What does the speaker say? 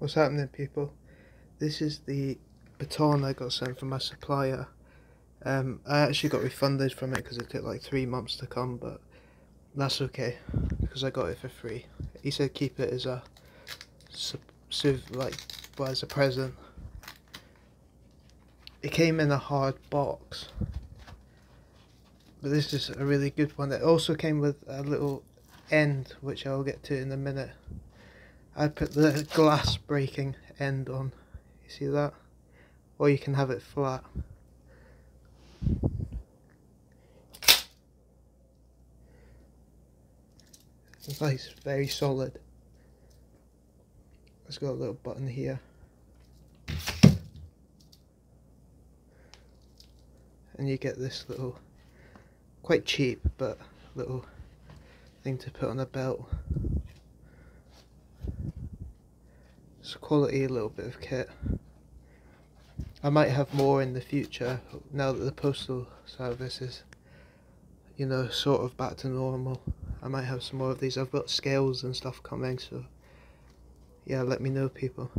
What's happening, people? This is the baton I got sent from my supplier. Um, I actually got refunded from it because it took like three months to come, but that's okay because I got it for free. He said keep it as a, like, well, as a present. It came in a hard box, but this is a really good one. It also came with a little end, which I'll get to in a minute. I put the glass breaking end on. You see that? Or you can have it flat. It's nice, very solid. It's got a little button here. And you get this little, quite cheap, but little thing to put on a belt. It's quality, a little bit of kit. I might have more in the future now that the postal service is, you know, sort of back to normal. I might have some more of these. I've got scales and stuff coming, so yeah, let me know, people.